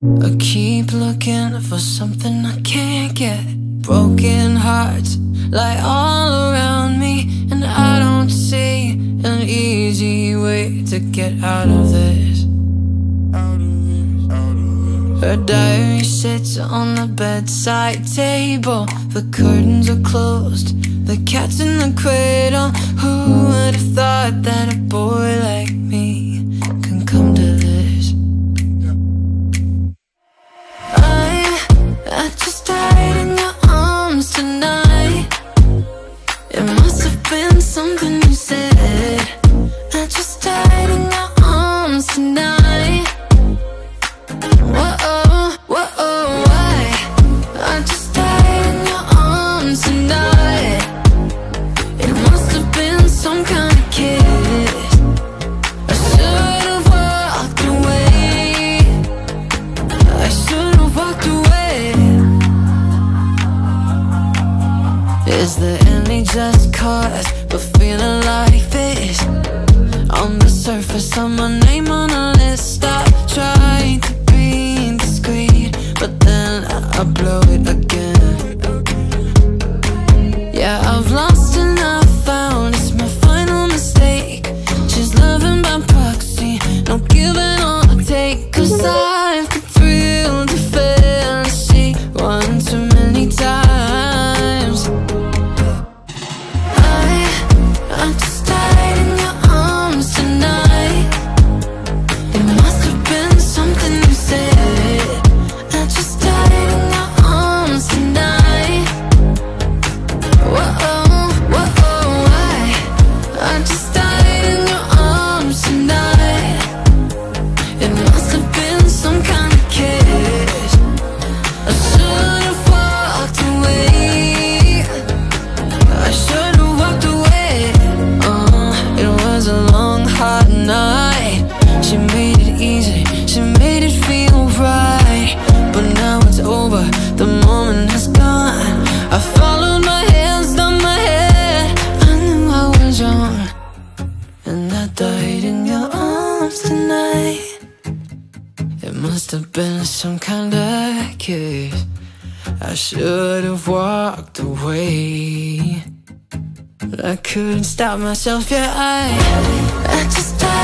I keep looking for something I can't get. Broken hearts lie all around me, and I don't see an easy way to get out of this. Her diary sits on the bedside table. The curtains are closed, the cat's in the cradle. Who would have thought that a boy something you said. Is there any just cause for feeling like this? On the surface, I'm my name on a list. Stop trying to be discreet, but then I, I blow it again. Yeah, I've lost and I've found. It's my final mistake. She's loving by proxy, no giving or take. Cause I've tonight. It must have been some kind of kiss. I should have walked away. I couldn't stop myself, yeah, I, I just died